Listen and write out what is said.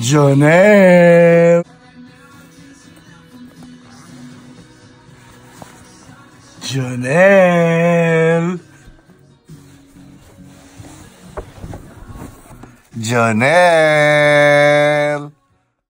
Janelle. Janelle. Janelle.